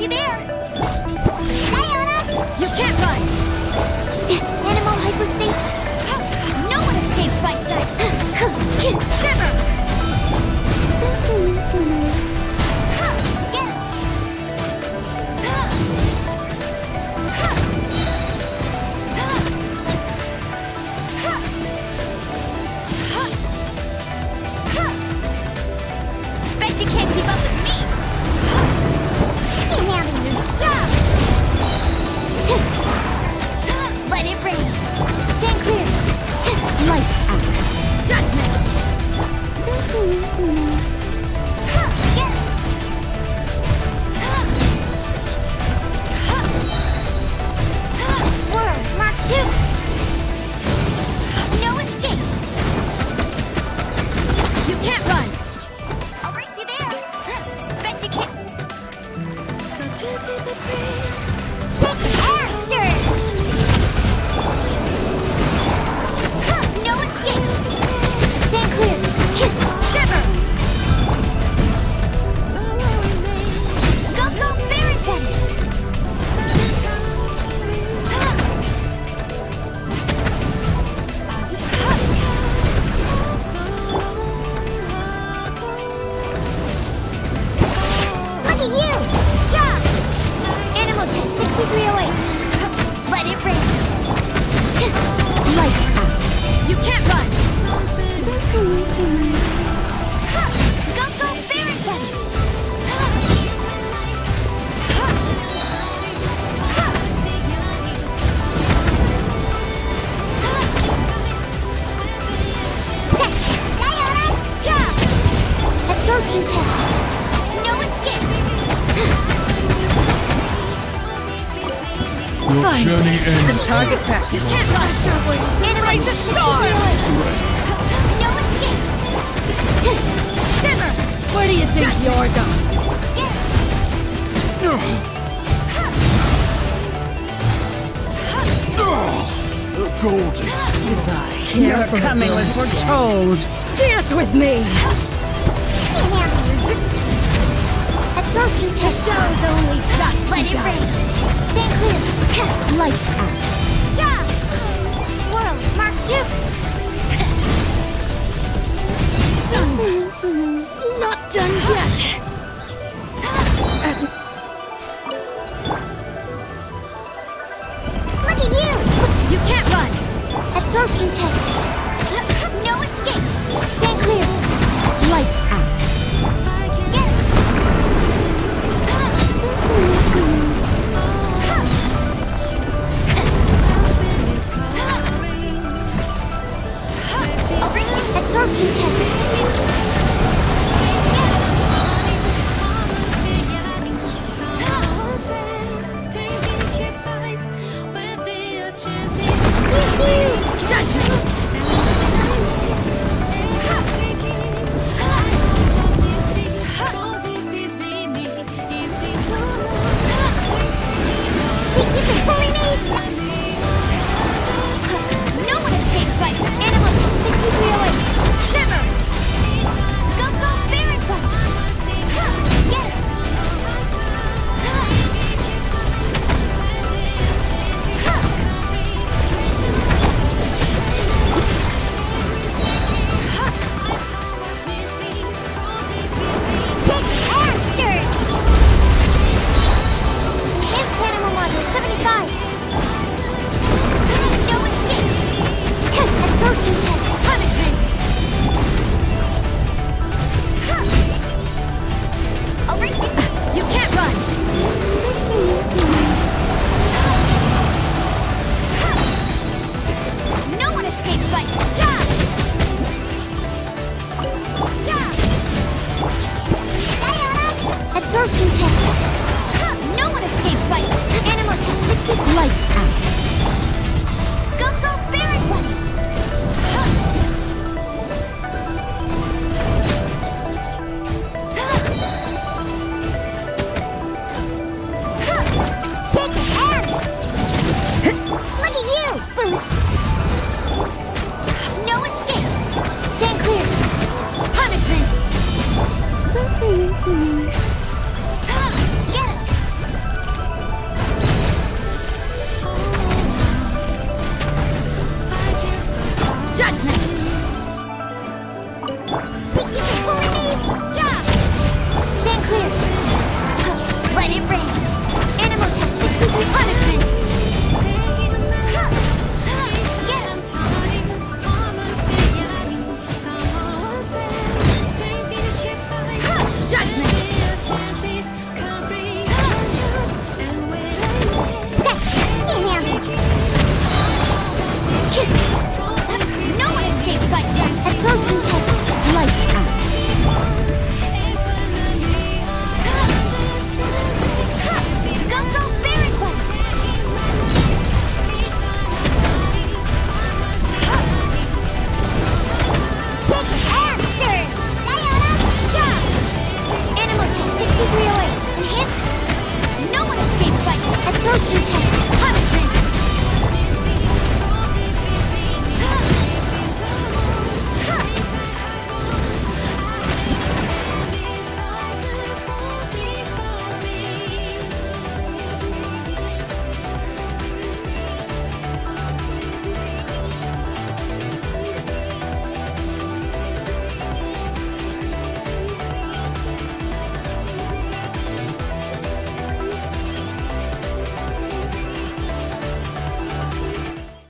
brace you there. Shake Your journey ends. Target practice. You can't run. Animal test 6308. No escape. Shimmer. Where do you think you're going? The golden Your coming was foretold. Dance with me. Absorption test. Show's only just let it rain. Stand clear. Lights out. Yeah. Swirl. Mark two. Not done yet. Look at you. You can't run. Absorption test.